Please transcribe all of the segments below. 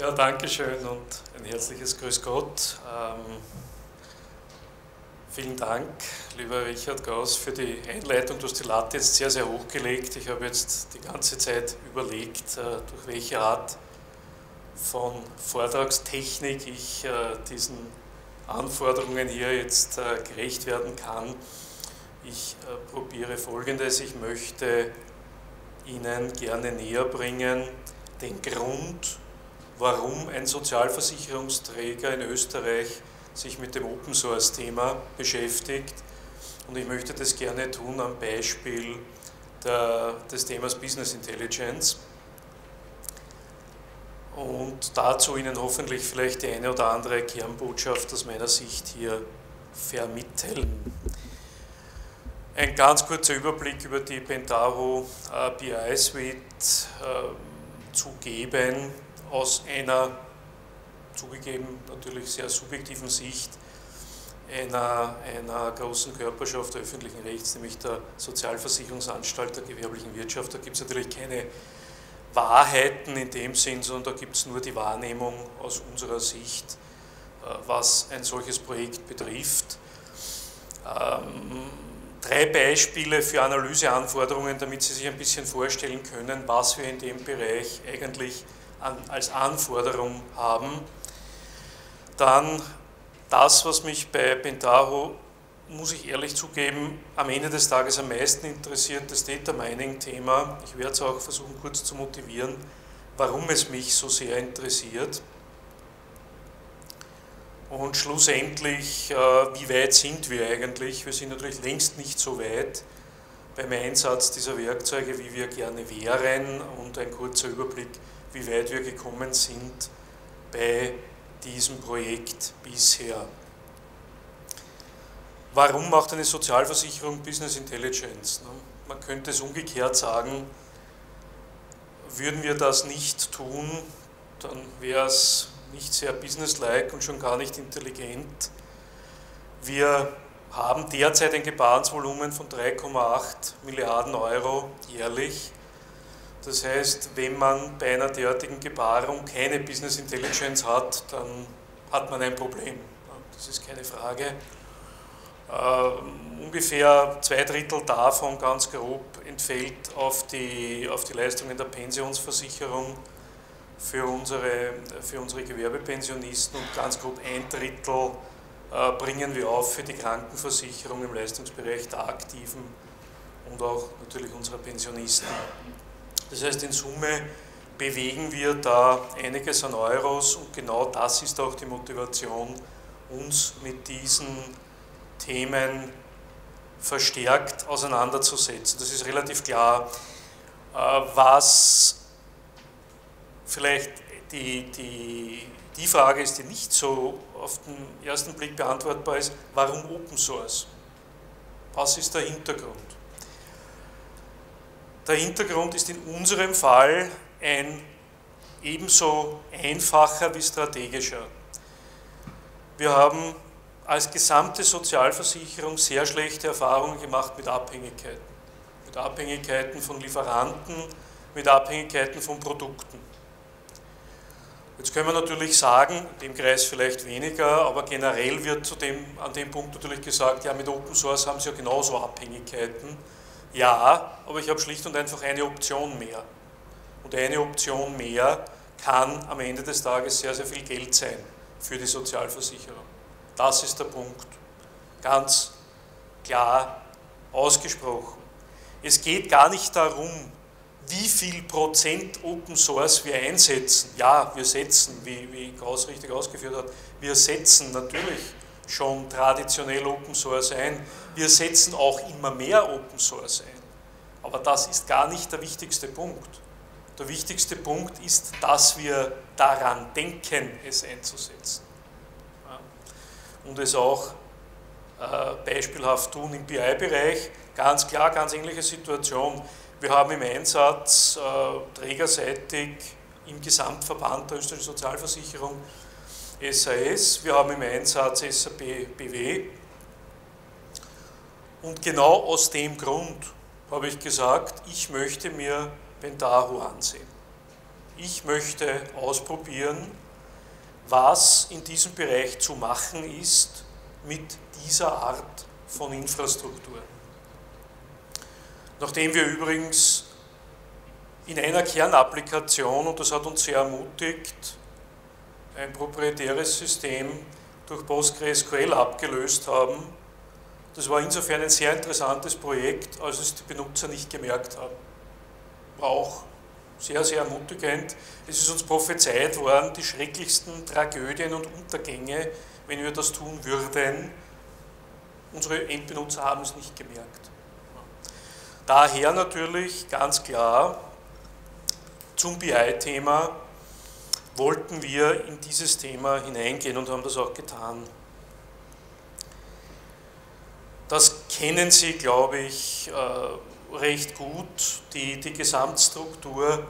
Ja, danke schön und ein herzliches Grüß Gott. Ähm, vielen Dank, lieber Richard Gauss, für die Einleitung. Du hast die Latte jetzt sehr, sehr hoch gelegt. Ich habe jetzt die ganze Zeit überlegt, äh, durch welche Art von Vortragstechnik ich äh, diesen Anforderungen hier jetzt äh, gerecht werden kann. Ich äh, probiere Folgendes. Ich möchte Ihnen gerne näher bringen den Grund, warum ein Sozialversicherungsträger in Österreich sich mit dem Open Source Thema beschäftigt. Und ich möchte das gerne tun am Beispiel der, des Themas Business Intelligence. Und dazu Ihnen hoffentlich vielleicht die eine oder andere Kernbotschaft aus meiner Sicht hier vermitteln. Ein ganz kurzer Überblick über die Pentaho BI Suite äh, zu geben aus einer zugegeben natürlich sehr subjektiven Sicht einer, einer großen Körperschaft der öffentlichen Rechts, nämlich der Sozialversicherungsanstalt der gewerblichen Wirtschaft. Da gibt es natürlich keine Wahrheiten in dem Sinn, sondern da gibt es nur die Wahrnehmung aus unserer Sicht, äh, was ein solches Projekt betrifft. Ähm, drei Beispiele für Analyseanforderungen, damit Sie sich ein bisschen vorstellen können, was wir in dem Bereich eigentlich als Anforderung haben. Dann das, was mich bei Pentaho, muss ich ehrlich zugeben, am Ende des Tages am meisten interessiert, das Data Mining-Thema. Ich werde es auch versuchen kurz zu motivieren, warum es mich so sehr interessiert. Und schlussendlich, äh, wie weit sind wir eigentlich? Wir sind natürlich längst nicht so weit beim Einsatz dieser Werkzeuge, wie wir gerne wären. Und ein kurzer Überblick, wie weit wir gekommen sind bei diesem Projekt bisher. Warum macht eine Sozialversicherung Business Intelligence? Man könnte es umgekehrt sagen, würden wir das nicht tun, dann wäre es nicht sehr businesslike und schon gar nicht intelligent. Wir haben derzeit ein Gebarensvolumen von 3,8 Milliarden Euro jährlich. Das heißt, wenn man bei einer derartigen Gebarung keine Business Intelligence hat, dann hat man ein Problem. Das ist keine Frage. Uh, ungefähr zwei Drittel davon, ganz grob, entfällt auf die, auf die Leistungen der Pensionsversicherung für unsere, für unsere Gewerbepensionisten und ganz grob ein Drittel äh, bringen wir auf für die Krankenversicherung im Leistungsbereich der Aktiven und auch natürlich unserer Pensionisten. Das heißt, in Summe bewegen wir da einiges an Euros und genau das ist auch die Motivation, uns mit diesen Themen verstärkt auseinanderzusetzen. Das ist relativ klar. Äh, was vielleicht die, die, die Frage ist, die nicht so auf den ersten Blick beantwortbar ist, warum Open Source? Was ist der Hintergrund? Der Hintergrund ist in unserem Fall ein ebenso einfacher wie strategischer. Wir haben als gesamte Sozialversicherung sehr schlechte Erfahrungen gemacht mit Abhängigkeiten. Mit Abhängigkeiten von Lieferanten, mit Abhängigkeiten von Produkten. Jetzt können wir natürlich sagen, dem Kreis vielleicht weniger, aber generell wird zu dem, an dem Punkt natürlich gesagt, ja, mit Open Source haben Sie ja genauso Abhängigkeiten. Ja, aber ich habe schlicht und einfach eine Option mehr. Und eine Option mehr kann am Ende des Tages sehr, sehr viel Geld sein für die Sozialversicherung. Das ist der Punkt. Ganz klar ausgesprochen. Es geht gar nicht darum, wie viel Prozent Open Source wir einsetzen. Ja, wir setzen, wie, wie Kraus richtig ausgeführt hat, wir setzen natürlich schon traditionell Open Source ein. Wir setzen auch immer mehr Open Source ein. Aber das ist gar nicht der wichtigste Punkt. Der wichtigste Punkt ist, dass wir daran denken, es einzusetzen. Und es auch äh, beispielhaft tun im BI-Bereich. Ganz klar, ganz ähnliche Situation. Wir haben im Einsatz äh, trägerseitig im Gesamtverband der österreichischen Sozialversicherung SAS, wir haben im Einsatz SAP BW und genau aus dem Grund habe ich gesagt, ich möchte mir Pentaho ansehen. ich möchte ausprobieren, was in diesem Bereich zu machen ist mit dieser Art von Infrastruktur. Nachdem wir übrigens in einer Kernapplikation, und das hat uns sehr ermutigt, ein proprietäres System durch PostgreSQL abgelöst haben. Das war insofern ein sehr interessantes Projekt, als es die Benutzer nicht gemerkt haben. War auch sehr, sehr ermutigend. Es ist uns prophezeit worden, die schrecklichsten Tragödien und Untergänge, wenn wir das tun würden. Unsere Endbenutzer haben es nicht gemerkt. Daher natürlich ganz klar zum BI-Thema wollten wir in dieses Thema hineingehen und haben das auch getan. Das kennen Sie, glaube ich, äh, recht gut, die, die Gesamtstruktur.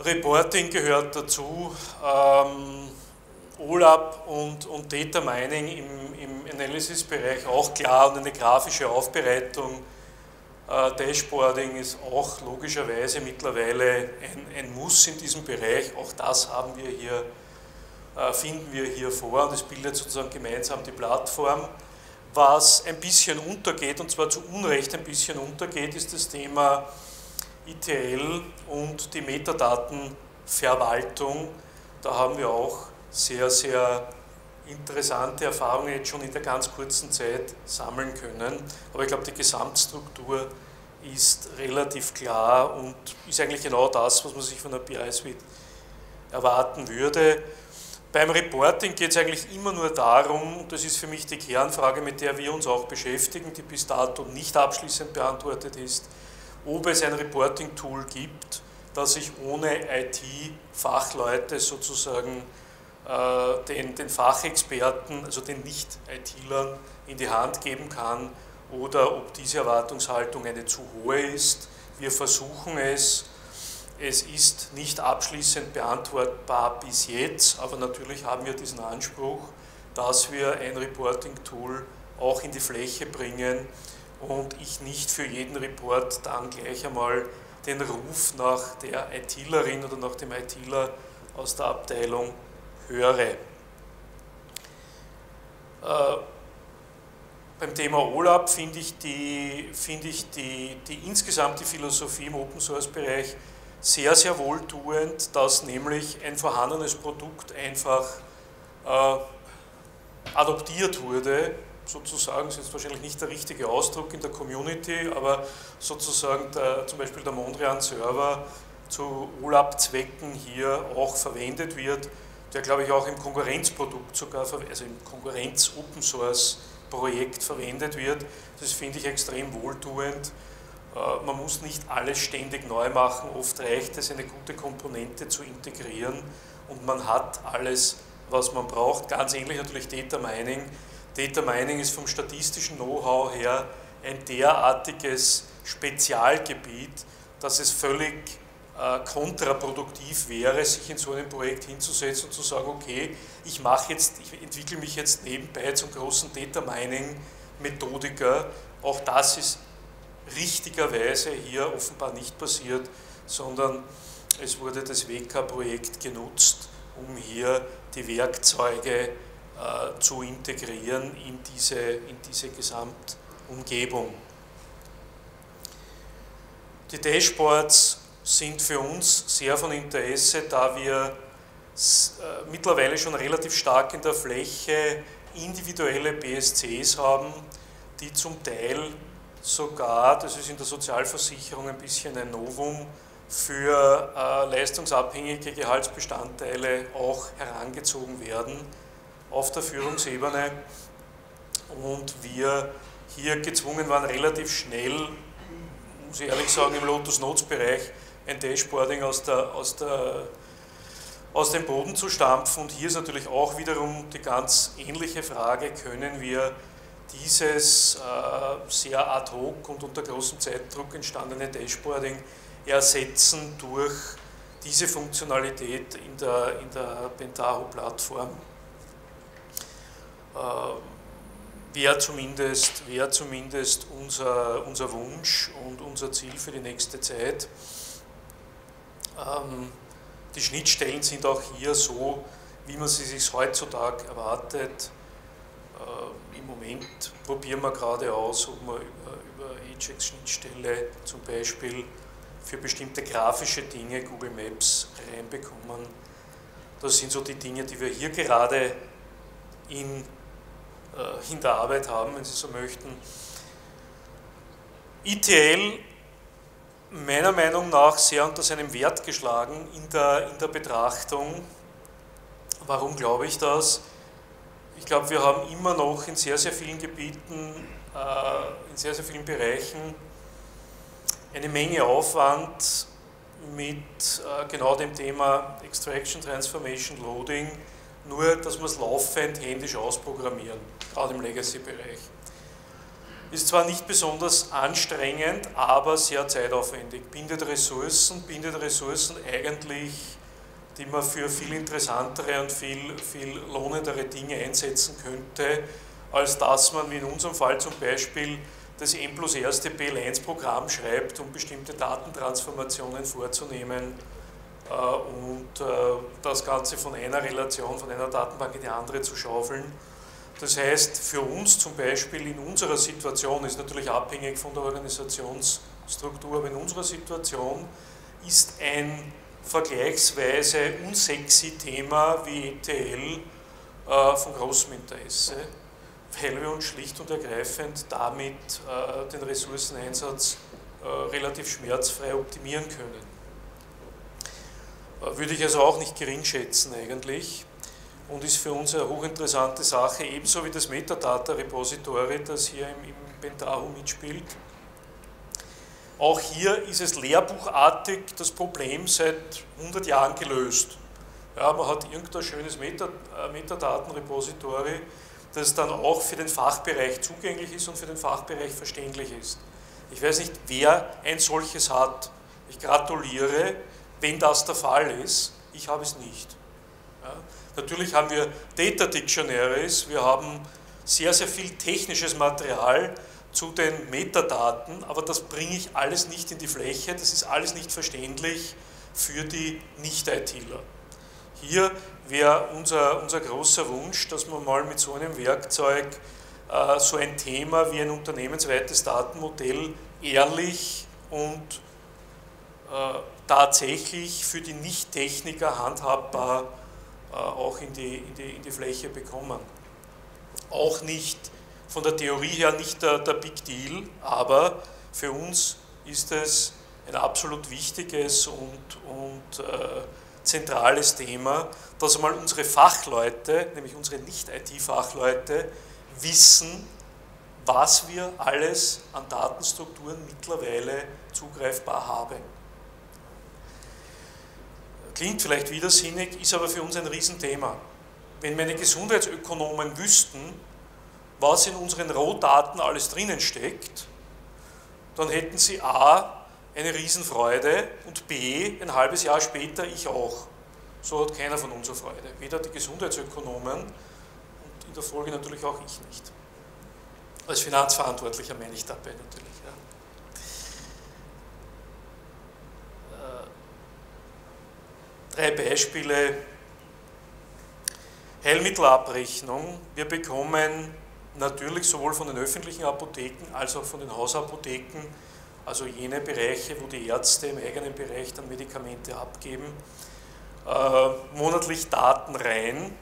Reporting gehört dazu, ähm, OLAP und, und Data Mining im, im Analysis-Bereich auch klar und eine grafische Aufbereitung Dashboarding ist auch logischerweise mittlerweile ein, ein, Muss in diesem Bereich. Auch das haben wir hier, äh, finden wir hier vor und es bildet sozusagen gemeinsam die Plattform. Was ein bisschen untergeht, und zwar zu Unrecht ein bisschen untergeht, ist das Thema ITL und die Metadatenverwaltung. Da haben wir auch sehr, sehr interessante Erfahrungen jetzt schon in der ganz kurzen Zeit sammeln können. Aber ich glaube, die Gesamtstruktur ist relativ klar und ist eigentlich genau das, was man sich von der BI-Suite erwarten würde. Beim Reporting geht es eigentlich immer nur darum, das ist für mich die Kernfrage, mit der wir uns auch beschäftigen, die bis dato nicht abschließend beantwortet ist, ob es ein Reporting-Tool gibt, das ich ohne IT-Fachleute sozusagen den, den Fachexperten, also den Nicht-ITlern in die Hand geben kann oder ob diese Erwartungshaltung eine zu hohe ist. Wir versuchen es. Es ist nicht abschließend beantwortbar bis jetzt, aber natürlich haben wir diesen Anspruch, dass wir ein Reporting-Tool auch in die Fläche bringen und ich nicht für jeden Report dann gleich einmal den Ruf nach der ITlerin oder nach dem ITler aus der Abteilung höre. Äh, beim Thema OLAP finde ich, die, find ich die, die insgesamt die Philosophie im Open Source Bereich sehr, sehr wohltuend, dass nämlich ein vorhandenes Produkt einfach äh, adoptiert wurde, sozusagen, ist wahrscheinlich nicht der richtige Ausdruck in der Community, aber sozusagen der, zum Beispiel der Mondrian Server zu OLAP-Zwecken hier auch verwendet wird der glaube ich auch im Konkurrenzprodukt sogar, also im Konkurrenz-Open Source Projekt verwendet wird. Das finde ich extrem wohltuend. Äh, man muss nicht alles ständig neu machen, oft reicht es, eine gute Komponente zu integrieren und man hat alles, was man braucht. Ganz ähnlich natürlich Data Mining. Data Mining ist vom statistischen Know-how her ein derartiges Spezialgebiet, dass es völlig kontraproduktiv wäre, sich in so einem Projekt hinzusetzen und zu sagen, okay, ich mache jetzt, ich entwickle mich jetzt nebenbei zum großen Data Mining Methodiker. Auch das ist richtigerweise hier offenbar nicht passiert, sondern es wurde das WK-Projekt genutzt, um hier die Werkzeuge äh, zu integrieren in diese, in diese Gesamtumgebung. Die Dashboards sind für uns sehr von Interesse, da wir äh, mittlerweile schon relativ stark in der Fläche individuelle BSCs haben, die zum Teil sogar, das ist in der Sozialversicherung ein bisschen ein Novum, für äh, leistungsabhängige Gehaltsbestandteile auch herangezogen werden auf der Führungsebene. Und wir hier gezwungen waren, relativ schnell, muss ich ehrlich sagen, im Lotus-Notes-Bereich ein Dashboarding aus, der, aus, der, aus dem Boden zu stampfen. Und hier ist natürlich auch wiederum die ganz ähnliche Frage, können wir dieses äh, sehr ad hoc und unter großem Zeitdruck entstandene Dashboarding ersetzen durch diese Funktionalität in der, in der Pentaho-Plattform. Äh, Wäre zumindest, wär zumindest unser, unser Wunsch und unser Ziel für die nächste Zeit. Ähm, die Schnittstellen sind auch hier so, wie man sie sich heutzutage erwartet. Äh, Im Moment probieren wir gerade aus, ob wir über, über Ajax-Schnittstelle zum Beispiel für bestimmte grafische Dinge Google Maps reinbekommen. Das sind so die Dinge, die wir hier gerade in, äh, in der Arbeit haben, wenn Sie so möchten. ETL meiner Meinung nach sehr unter seinem Wert geschlagen in der, in der Betrachtung. Warum glaube ich das? Ich glaube, wir haben immer noch in sehr, sehr vielen Gebieten, äh, in sehr, sehr vielen Bereichen eine Menge Aufwand mit äh, genau dem Thema Extraction, Transformation, Loading, nur dass wir es laufend händisch ausprogrammieren, gerade im Legacy-Bereich. Ist zwar nicht besonders anstrengend, aber sehr zeitaufwendig. Bindet Ressourcen, bindet Ressourcen eigentlich, die man für viel interessantere und viel, viel lohnendere Dinge einsetzen könnte, als dass man, wie in unserem Fall zum Beispiel, das M plus erste PL1-Programm schreibt, um bestimmte Datentransformationen vorzunehmen äh, und äh, das Ganze von einer Relation, von einer Datenbank in die andere zu schaufeln. Das heißt, für uns zum Beispiel in unserer Situation, ist natürlich abhängig von der Organisationsstruktur, aber in unserer Situation ist ein vergleichsweise unsexy Thema wie ETL äh, von großem Interesse, weil wir uns schlicht und ergreifend damit äh, den Ressourceneinsatz äh, relativ schmerzfrei optimieren können. Würde ich also auch nicht gering schätzen eigentlich und ist für uns eine hochinteressante Sache, ebenso wie das Metadata-Repository, das hier im, im Pentaho mitspielt. Auch hier ist es lehrbuchartig das Problem seit 100 Jahren gelöst. Ja, man hat irgendein schönes äh, Metadaten-Repository, das dann auch für den Fachbereich zugänglich ist und für den Fachbereich verständlich ist. Ich weiß nicht, wer ein solches hat. Ich gratuliere, wenn das der Fall ist. Ich habe es nicht. Natürlich haben wir Data Dictionaries, wir haben sehr, sehr viel technisches Material zu den Metadaten, aber das bringe ich alles nicht in die Fläche, das ist alles nicht verständlich für die Nicht-ITler. Hier wäre unser, unser großer Wunsch, dass man mal mit so einem Werkzeug äh, so ein Thema wie ein unternehmensweites Datenmodell ehrlich und äh, tatsächlich für die Nicht-Techniker handhabbar auch in die, in, die, in die Fläche bekommen. Auch nicht von der Theorie her nicht der, der Big Deal, aber für uns ist es ein absolut wichtiges und, und äh, zentrales Thema, dass einmal unsere Fachleute, nämlich unsere Nicht-IT-Fachleute, wissen, was wir alles an Datenstrukturen mittlerweile zugreifbar haben. Klingt vielleicht widersinnig, ist aber für uns ein Riesenthema. Wenn meine Gesundheitsökonomen wüssten, was in unseren Rohdaten alles drinnen steckt, dann hätten sie A, eine Riesenfreude und B, ein halbes Jahr später ich auch. So hat keiner von uns eine Freude. Weder die Gesundheitsökonomen und in der Folge natürlich auch ich nicht. Als Finanzverantwortlicher meine ich dabei natürlich. Drei Beispiele. Heilmittelabrechnung. Wir bekommen natürlich sowohl von den öffentlichen Apotheken als auch von den Hausapotheken, also jene Bereiche, wo die Ärzte im eigenen Bereich dann Medikamente abgeben, äh, monatlich Daten rein.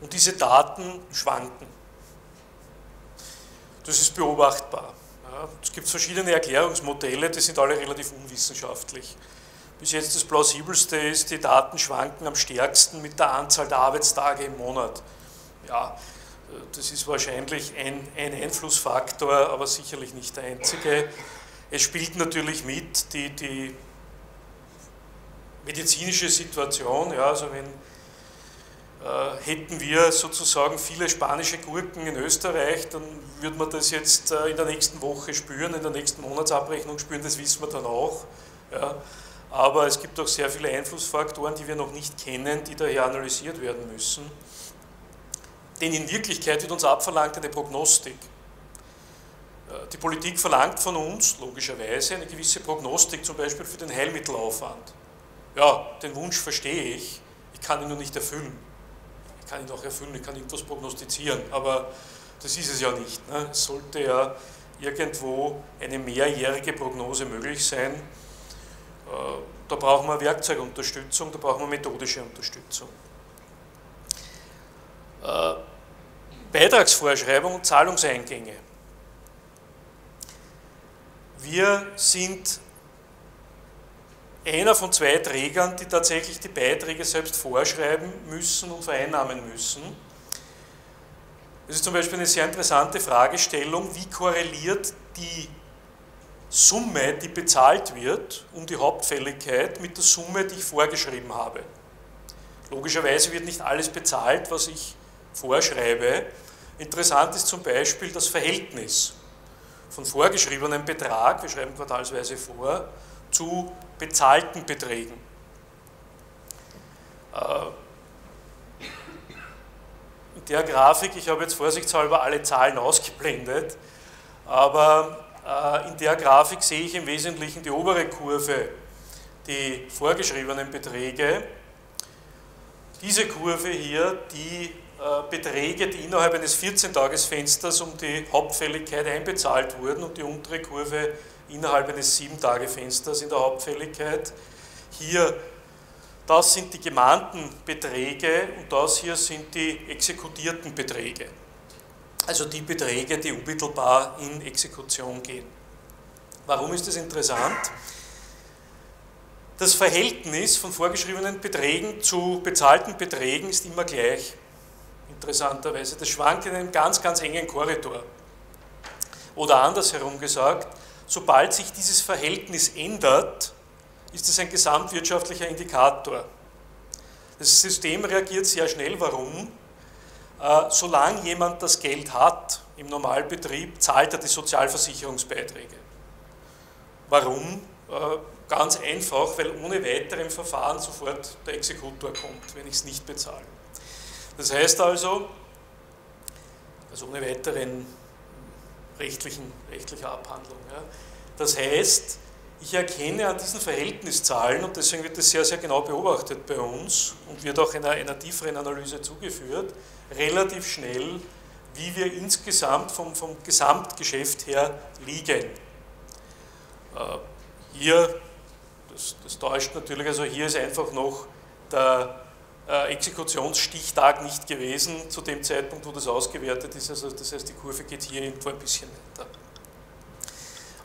Und diese Daten schwanken. Das ist beobachtbar. Ja, es gibt verschiedene Erklärungsmodelle, die sind alle relativ unwissenschaftlich bis jetzt das plausibelste ist, die Daten schwanken am stärksten mit der Anzahl der Arbeitstage im Monat. Ja, das ist wahrscheinlich ein, ein Einflussfaktor, aber sicherlich nicht der einzige. Es spielt natürlich mit die, die medizinische Situation. Ja, also wenn äh, hätten wir sozusagen viele spanische Gurken in Österreich, dann würde man das jetzt äh, in der nächsten Woche spüren, in der nächsten Monatsabrechnung spüren, das wissen wir dann auch. Ja aber es gibt auch sehr viele Einflussfaktoren, die wir noch nicht kennen, die daher analysiert werden müssen. Denn in Wirklichkeit wird uns abverlangt eine Prognostik. die Politik verlangt von uns logischerweise eine gewisse Prognostik, zum Beispiel für den Heilmittelaufwand. Ja, den Wunsch verstehe ich, ich kann ihn nur nicht erfüllen. Ich kann ihn auch erfüllen, ich kann irgendwas prognostizieren, aber das ist es ja nicht. Ne? Es sollte ja irgendwo eine mehrjährige Prognose möglich sein. Äh, da brauchen wir Werkzeugunterstützung, da brauchen wir methodische Unterstützung. Äh, Beitragsvorschreibung und Zahlungseingänge. Wir sind einer von zwei Trägern, die tatsächlich die Beiträge selbst vorschreiben müssen und vereinnahmen müssen. Das ist zum Beispiel eine sehr interessante Fragestellung, wie korreliert die Summe, die bezahlt wird, um die Hauptfälligkeit mit der Summe, die ich vorgeschrieben habe. Logischerweise wird nicht alles bezahlt, was ich vorschreibe. Interessant ist zum Beispiel das Verhältnis von vorgeschriebenem Betrag, wir schreiben quartalsweise vor, zu bezahlten Beträgen. Äh, in der Grafik, ich habe jetzt vorsichtshalber alle Zahlen ausgeblendet, aber in der Grafik sehe ich im Wesentlichen die obere Kurve, die vorgeschriebenen Beträge. Diese Kurve hier, die äh, Beträge, die innerhalb eines 14-Tages-Fensters um die Hauptfälligkeit einbezahlt wurden und die untere Kurve innerhalb eines 7-Tage-Fensters in der Hauptfälligkeit. Hier, das sind die gemahnten Beträge und das hier sind die exekutierten Beträge. Also die Beträge, die unmittelbar in Exekution gehen. Warum ist das interessant? Das Verhältnis von vorgeschriebenen Beträgen zu bezahlten Beträgen ist immer gleich interessanterweise. Das schwankt in einem ganz, ganz engen Korridor. Oder andersherum gesagt, sobald sich dieses Verhältnis ändert, ist es ein gesamtwirtschaftlicher Indikator. Das System reagiert sehr schnell. Warum? Äh, solange jemand das Geld hat im Normalbetrieb, zahlt er die Sozialversicherungsbeiträge. Warum? Äh, ganz einfach, weil ohne weiteren Verfahren sofort der Exekutor kommt, wenn ich es nicht bezahle. Das heißt also, also ohne weiteren rechtlichen, rechtlicher Abhandlung. Ja. Das heißt, ich erkenne an diesen Verhältniszahlen, und deswegen wird das sehr, sehr genau beobachtet bei uns und wird auch einer, einer tieferen Analyse zugeführt, relativ schnell, wie wir insgesamt vom, vom Gesamtgeschäft her liegen. Äh, hier, das, das täuscht natürlich, also hier ist einfach noch der äh, Exekutionsstichtag nicht gewesen zu dem Zeitpunkt, wo das ausgewertet ist. Also das heißt, die Kurve geht hier irgendwo ein bisschen weiter.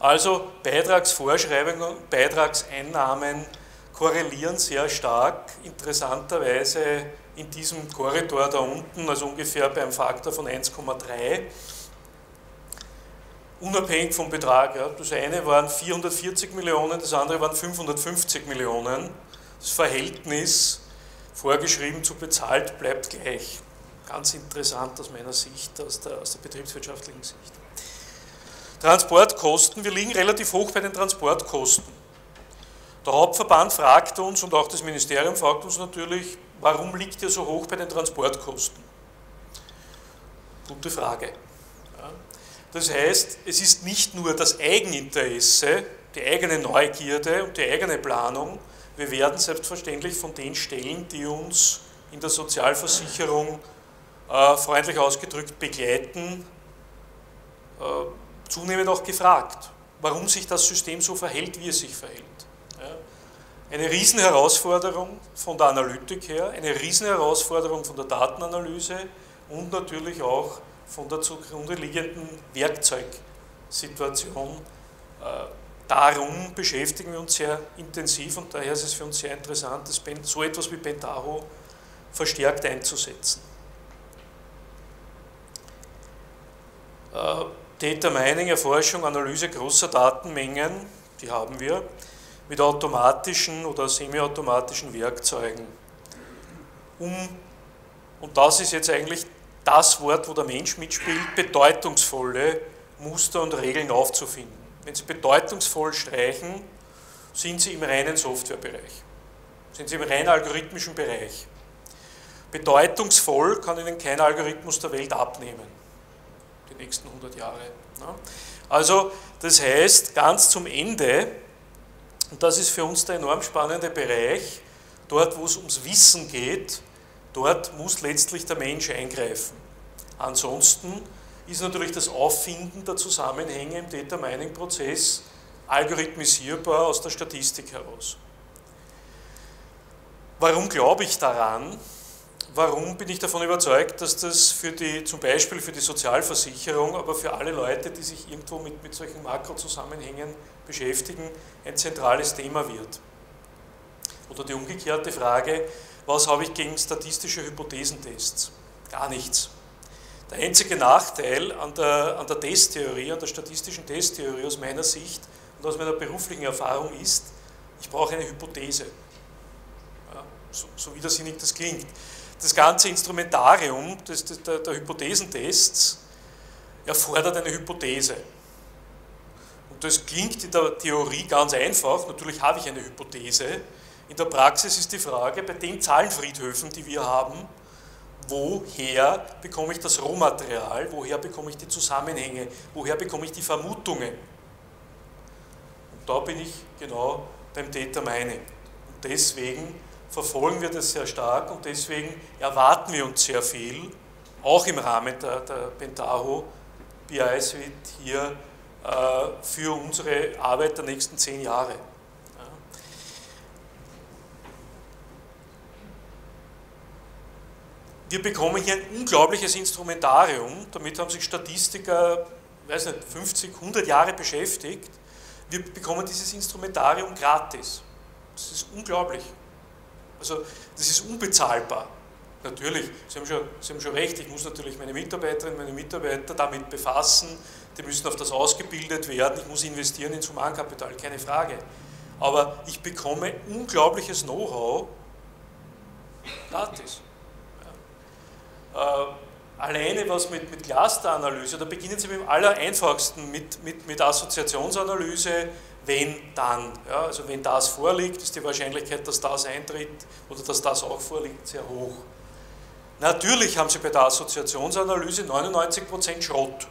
Also Beitragsvorschreibungen, Beitragseinnahmen korrelieren sehr stark, interessanterweise in diesem Korridor da unten, also ungefähr beim Faktor von 1,3 unabhängig vom Betrag. Ja. Das eine waren 440 Millionen, das andere waren 550 Millionen. Das Verhältnis vorgeschrieben zu bezahlt bleibt gleich. Ganz interessant aus meiner Sicht, aus der, aus der betriebswirtschaftlichen Sicht. Transportkosten, wir liegen relativ hoch bei den Transportkosten. Der Hauptverband fragt uns und auch das Ministerium fragt uns natürlich, warum liegt ihr so hoch bei den Transportkosten? Gute Frage. Das heißt, es ist nicht nur das Eigeninteresse, die eigene Neugierde und die eigene Planung, wir werden selbstverständlich von den Stellen, die uns in der Sozialversicherung äh, freundlich ausgedrückt begleiten, äh, zunehmend auch gefragt, warum sich das System so verhält, wie es sich verhält. Eine Riesenherausforderung von der Analytik her, eine Riesenherausforderung von der Datenanalyse und natürlich auch von der zugrunde liegenden Werkzeugsituation. Äh, darum beschäftigen wir uns sehr intensiv und daher ist es für uns sehr interessant, so etwas wie Pentaho verstärkt einzusetzen. Data Mining, Erforschung, Analyse großer Datenmengen, die haben wir, mit automatischen oder semiautomatischen Werkzeugen. Um, und das ist jetzt eigentlich das Wort, wo der Mensch mitspielt, bedeutungsvolle Muster und Regeln aufzufinden. Wenn Sie bedeutungsvoll streichen, sind Sie im reinen Softwarebereich, sind Sie im rein algorithmischen Bereich. Bedeutungsvoll kann Ihnen kein Algorithmus der Welt abnehmen, die nächsten 100 Jahre. Also das heißt, ganz zum Ende, und das ist für uns der enorm spannende Bereich, dort wo es ums Wissen geht, dort muss letztlich der Mensch eingreifen. Ansonsten ist natürlich das Auffinden der Zusammenhänge im Data Mining Prozess algorithmisierbar aus der Statistik heraus. Warum glaube ich daran? Warum bin ich davon überzeugt, dass das für die, zum Beispiel für die Sozialversicherung, aber für alle Leute, die sich irgendwo mit, mit solchen Makrozusammenhängen beschäftigen, ein zentrales Thema wird? Oder die umgekehrte Frage, was habe ich gegen statistische Hypothesentests? Gar nichts. Der einzige Nachteil an der, an der Testtheorie, an der statistischen Testtheorie aus meiner Sicht und aus meiner beruflichen Erfahrung ist, ich brauche eine Hypothese. Ja, so, so widersinnig das klingt. Das ganze Instrumentarium des, des, der, der Hypothesentests erfordert eine Hypothese. Und das klingt in der Theorie ganz einfach. Natürlich habe ich eine Hypothese. In der Praxis ist die Frage, bei den Zahlenfriedhöfen, die wir haben, woher bekomme ich das Rohmaterial, woher bekomme ich die Zusammenhänge, woher bekomme ich die Vermutungen. Und da bin ich genau beim Data Mining. Und deswegen verfolgen wir das sehr stark und deswegen erwarten wir uns sehr viel, auch im Rahmen der, der Pentaho BI Suite hier äh, für unsere Arbeit der nächsten zehn Jahre. Wir bekommen hier ein unglaubliches Instrumentarium, damit haben sich Statistiker, weiß nicht, 50, 100 Jahre beschäftigt. Wir bekommen dieses Instrumentarium gratis. Das ist unglaublich. Also das ist unbezahlbar. Natürlich, Sie haben, schon, Sie haben schon recht, ich muss natürlich meine Mitarbeiterinnen, meine Mitarbeiter damit befassen, die müssen auf das ausgebildet werden, ich muss investieren ins Humankapital, keine Frage. Aber ich bekomme unglaubliches Know-how gratis. Äh, alleine was mit, mit Clusteranalyse, da beginnen Sie mit dem allereinfachsten, mit, mit, mit Assoziationsanalyse, wenn dann. Ja, also wenn das vorliegt, ist die Wahrscheinlichkeit, dass das eintritt oder dass das auch vorliegt, sehr hoch. Natürlich haben Sie bei der Assoziationsanalyse 99% Schrott.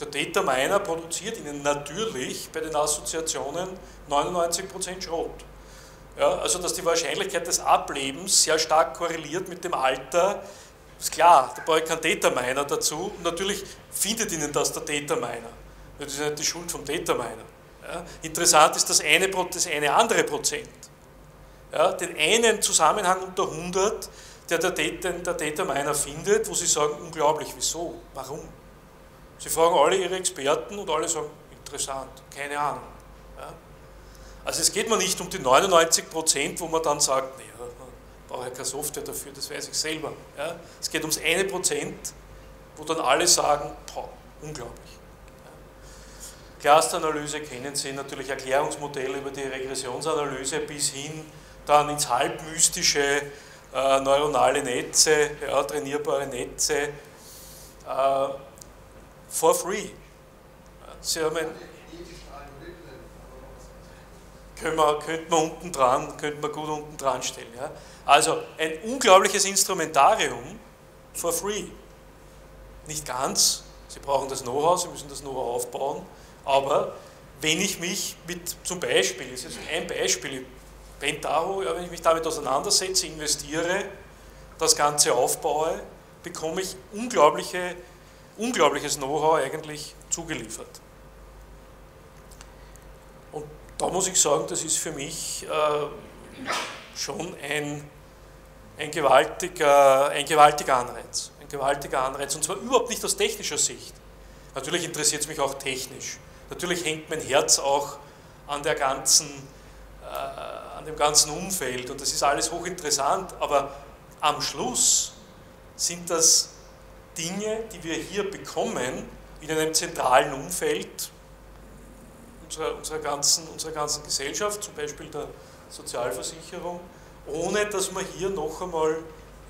Der Data Miner produziert Ihnen natürlich bei den Assoziationen 99% Schrott. Ja, also dass die Wahrscheinlichkeit des Ablebens sehr stark korreliert mit dem Alter, ist klar, da brauche ich keinen Data Miner dazu. Und natürlich findet Ihnen das der Data Miner. Das ist nicht die Schuld vom Data Miner. Ja, interessant ist das eine, das eine andere Prozent. Ja, den einen Zusammenhang unter 100, der der Data, der Data Miner findet, wo Sie sagen, unglaublich, wieso, warum? Sie fragen alle Ihre Experten und alle sagen, interessant, keine Ahnung. Ja. Also es geht mir nicht um die 99 Prozent, wo man dann sagt, nee, brauche ja keine Software dafür, das weiß ich selber. Ja. Es geht ums eine Prozent, wo dann alle sagen, boah, unglaublich. Clusteranalyse kennen Sie natürlich Erklärungsmodelle über die Regressionsanalyse bis hin dann ins halbmystische äh, neuronale Netze, ja, trainierbare Netze, äh, for free. Sie haben ein, können wir, könnte man unten dran, könnte man gut unten dran stellen. Ja. Also ein unglaubliches Instrumentarium for free. Nicht ganz, Sie brauchen das Know-how, Sie müssen das Know-how aufbauen, aber wenn ich mich mit, zum Beispiel, das ist ein Beispiel, Pentaho, wenn ich mich damit auseinandersetze, investiere, das Ganze aufbaue, bekomme ich unglaubliche, unglaubliches Know-how eigentlich zugeliefert. Und da muss ich sagen, das ist für mich äh, schon ein ein gewaltiger, ein gewaltiger Anreiz. Ein gewaltiger Anreiz. Und zwar überhaupt nicht aus technischer Sicht. Natürlich interessiert es mich auch technisch. Natürlich hängt mein Herz auch an, der ganzen, äh, an dem ganzen Umfeld und das ist alles hochinteressant, aber am Schluss sind das Dinge, die wir hier bekommen in einem zentralen Umfeld unserer, unserer, ganzen, unserer ganzen Gesellschaft, zum Beispiel der Sozialversicherung, ohne dass wir hier noch einmal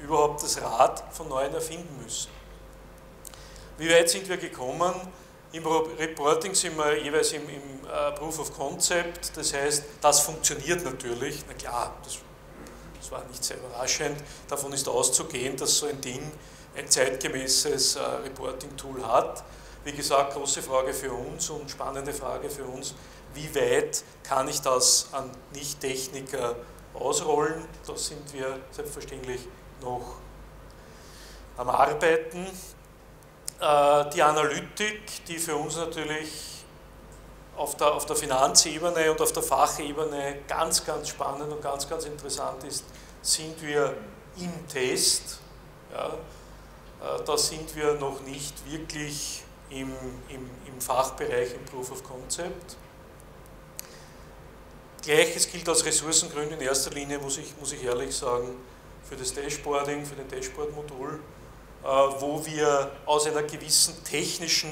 überhaupt das Rad von neuem erfinden müssen. Wie weit sind wir gekommen? Im Reporting sind wir jeweils im, im uh, Proof of Concept, das heißt, das funktioniert natürlich. Na klar, das, das, war nicht sehr überraschend. Davon ist auszugehen, dass so ein Ding ein zeitgemäßes uh, Reporting-Tool hat. wie gesagt, große Frage für uns und spannende Frage für uns, wie weit kann ich das an Nicht-Techniker ausrollen? Da sind wir selbstverständlich noch am Arbeiten. Äh, die Analytik, die für uns natürlich auf der, auf der Finanzebene und auf der Fachebene ganz, ganz spannend und ganz, ganz interessant ist, sind wir im Test. Ja, äh, da sind wir noch nicht wirklich im, im, im Fachbereich im Proof of Concept. Gleiches gilt aus Ressourcengründen in erster Linie, muss ich, muss ich ehrlich sagen, für das Dashboarding, für den Dashboard-Modul, wo wir aus einer gewissen technischen,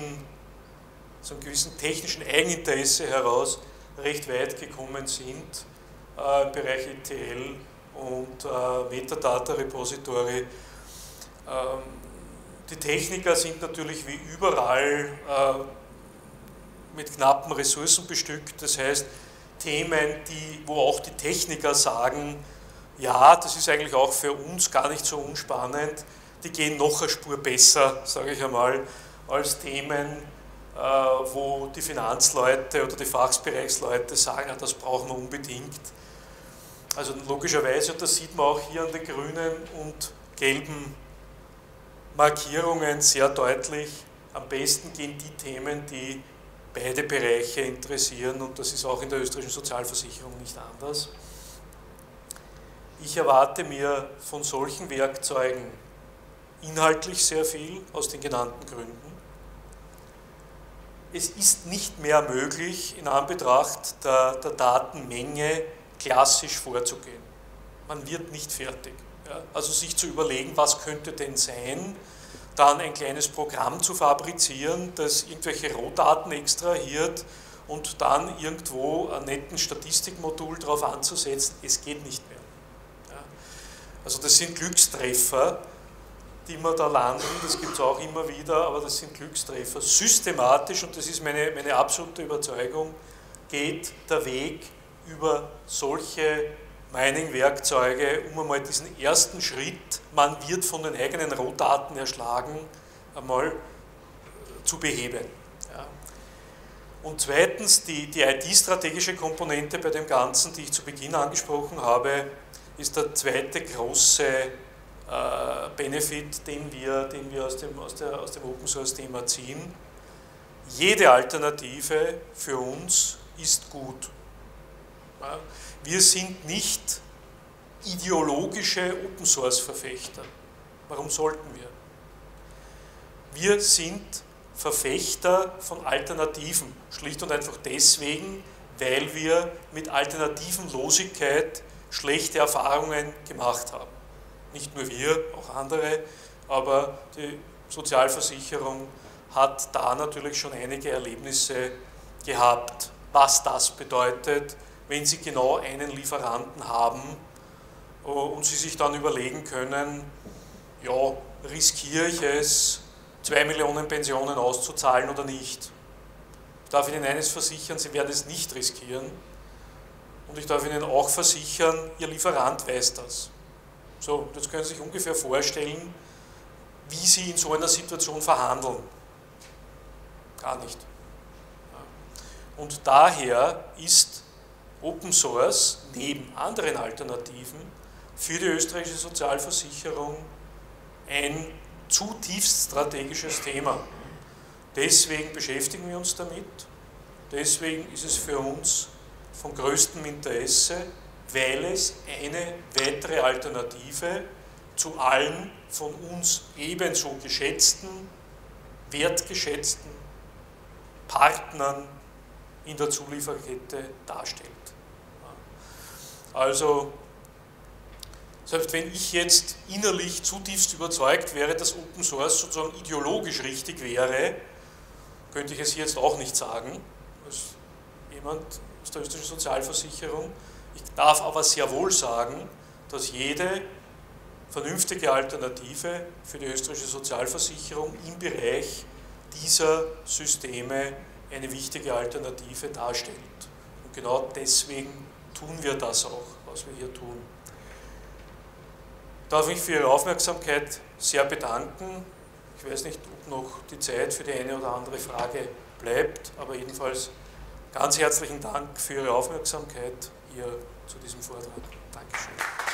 so einem gewissen technischen Eigeninteresse heraus recht weit gekommen sind äh, im Bereich ETL und äh, Metadata Repository. Ähm, die Techniker sind natürlich wie überall mit knappen Ressourcen bestückt, das heißt, Themen, die, wo auch die Techniker sagen, ja, das ist eigentlich auch für uns gar nicht so unspannend, die gehen noch eine Spur besser, sage ich einmal, als Themen, äh, wo die Finanzleute oder die Fachbereichsleute sagen, ja, das brauchen wir unbedingt. Also logischerweise, und das sieht man auch hier an den grünen und gelben Markierungen sehr deutlich, am besten gehen die Themen, die beide Bereiche interessieren und das ist auch in der österreichischen Sozialversicherung nicht anders. Ich erwarte mir von solchen Werkzeugen inhaltlich sehr viel aus den genannten Gründen. Es ist nicht mehr möglich, in Anbetracht der, der Datenmenge klassisch vorzugehen. Man wird nicht fertig. Ja? Also sich zu überlegen, was könnte denn sein, dann ein kleines Programm zu fabrizieren, das irgendwelche Rohdaten extrahiert und dann irgendwo einen netten Statistikmodul drauf anzusetzen, es geht nicht mehr. Ja. Also das sind Glückstreffer, die man da landen, das gibt es auch immer wieder, aber das sind Glückstreffer. Systematisch, und das ist meine, meine absolute Überzeugung, geht der Weg über solche Mining-Werkzeuge, um einmal diesen ersten Schritt, man wird von den eigenen Rohdaten erschlagen, einmal zu beheben. Ja. Und zweitens, die, die IT-strategische Komponente bei dem Ganzen, die ich zu Beginn angesprochen habe, ist der zweite große äh, Benefit, den wir, den wir aus dem, aus, der, aus dem Open Source-Thema ziehen. Jede Alternative für uns ist gut. Wir sind nicht ideologische Open Source Verfechter. Warum sollten wir? Wir sind Verfechter von Alternativen, schlicht und einfach deswegen, weil wir mit Alternativenlosigkeit schlechte Erfahrungen gemacht haben. Nicht nur wir, auch andere, aber die Sozialversicherung hat da natürlich schon einige Erlebnisse gehabt, was das bedeutet, wenn Sie genau einen Lieferanten haben äh, und Sie sich dann überlegen können, ja, riskiere ich es, zwei Millionen Pensionen auszuzahlen oder nicht. Ich darf Ihnen eines versichern, Sie werden es nicht riskieren. Und ich darf Ihnen auch versichern, Ihr Lieferant weiß das. So, jetzt können Sie sich ungefähr vorstellen, wie Sie in so einer Situation verhandeln. Gar nicht. Und daher ist Open Source neben anderen Alternativen für die österreichische Sozialversicherung ein zutiefst strategisches Thema. Deswegen beschäftigen wir uns damit. Deswegen ist es für uns von größtem Interesse, weil es eine weitere Alternative zu allen von uns ebenso geschätzten, wertgeschätzten Partnern in der Zulieferkette darstellt. Also, selbst wenn ich jetzt innerlich zutiefst überzeugt wäre, dass Open Source sozusagen ideologisch richtig wäre, könnte ich es jetzt auch nicht sagen, als jemand aus der österreichischen Sozialversicherung. Ich darf aber sehr wohl sagen, dass jede vernünftige Alternative für die österreichische Sozialversicherung im Bereich dieser Systeme eine wichtige Alternative darstellt. Und genau deswegen tun wir das auch, was wir hier tun. Ich darf mich für Ihre Aufmerksamkeit sehr bedanken. Ich weiß nicht, ob noch die Zeit für die eine oder andere Frage bleibt, aber jedenfalls ganz herzlichen Dank für Ihre Aufmerksamkeit hier zu diesem Vortrag. Dankeschön.